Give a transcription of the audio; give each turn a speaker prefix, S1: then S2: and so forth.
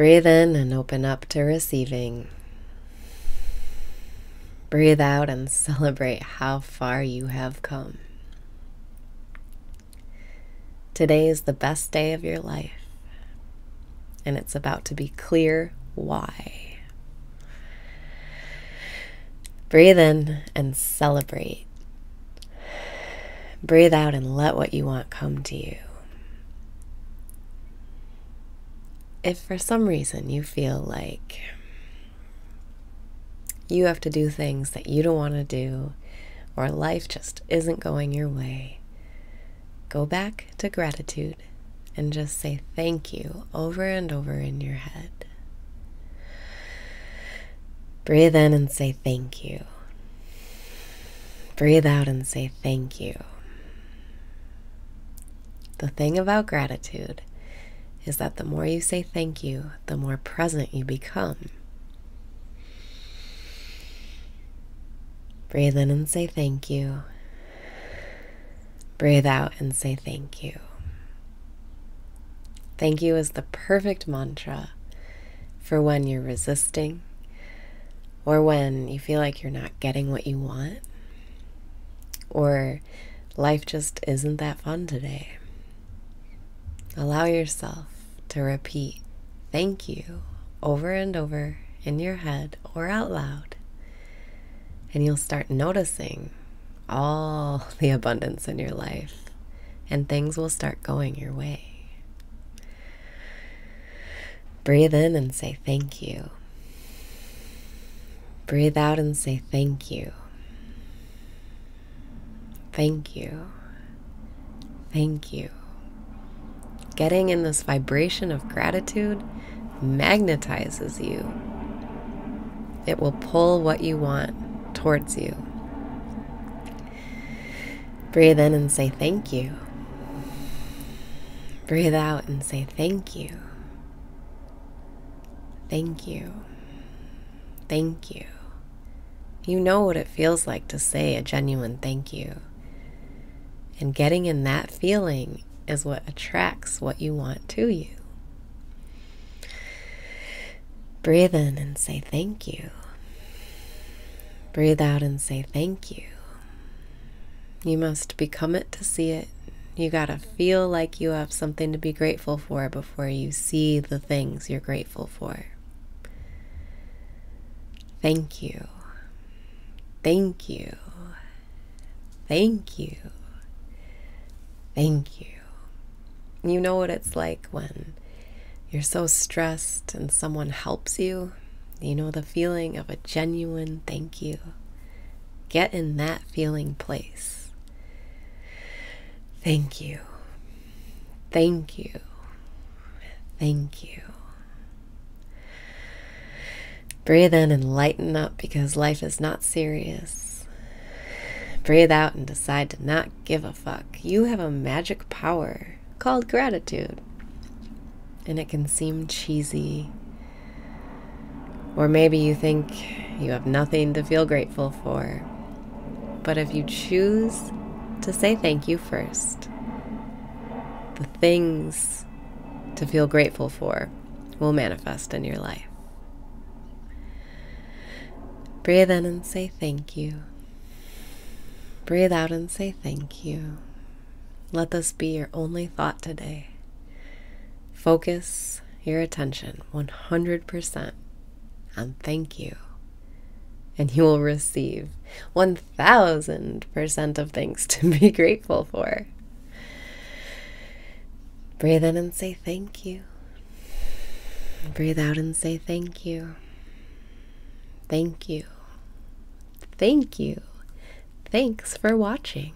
S1: Breathe in and open up to receiving. Breathe out and celebrate how far you have come. Today is the best day of your life, and it's about to be clear why. Breathe in and celebrate. Breathe out and let what you want come to you. If for some reason you feel like you have to do things that you don't want to do, or life just isn't going your way, go back to gratitude and just say thank you over and over in your head. Breathe in and say thank you. Breathe out and say thank you. The thing about gratitude is that the more you say thank you, the more present you become. Breathe in and say thank you. Breathe out and say thank you. Thank you is the perfect mantra for when you're resisting or when you feel like you're not getting what you want or life just isn't that fun today. Allow yourself to repeat thank you over and over in your head or out loud and you'll start noticing all the abundance in your life, and things will start going your way. Breathe in and say thank you. Breathe out and say thank you. Thank you. Thank you. Getting in this vibration of gratitude magnetizes you. It will pull what you want towards you. Breathe in and say thank you. Breathe out and say thank you. Thank you. Thank you. You know what it feels like to say a genuine thank you. And getting in that feeling is what attracts what you want to you. Breathe in and say thank you. Breathe out and say thank you. You must become it to see it. You gotta feel like you have something to be grateful for before you see the things you're grateful for. Thank you. Thank you. Thank you. Thank you. You know what it's like when you're so stressed and someone helps you you know, the feeling of a genuine thank you. Get in that feeling place. Thank you. Thank you. Thank you. Breathe in and lighten up because life is not serious. Breathe out and decide to not give a fuck. You have a magic power called gratitude. And it can seem cheesy or maybe you think you have nothing to feel grateful for. But if you choose to say thank you first, the things to feel grateful for will manifest in your life. Breathe in and say thank you. Breathe out and say thank you. Let this be your only thought today. Focus your attention 100% and thank you. And you will receive 1000% of things to be grateful for. Breathe in and say thank you. Breathe out and say thank you. Thank you. Thank you. Thanks for watching.